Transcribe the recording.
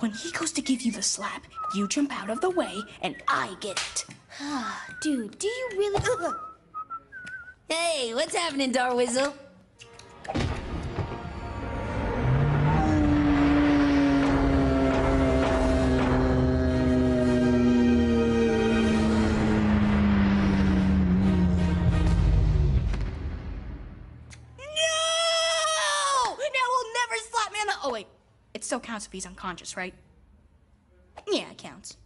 When he goes to give you the slap, you jump out of the way, and I get it. Ah, dude, do you really? Hey, what's happening, Darwizzle? No! Now he'll never slap me on the. Oh wait, it still counts if he's unconscious, right? Yeah, it counts.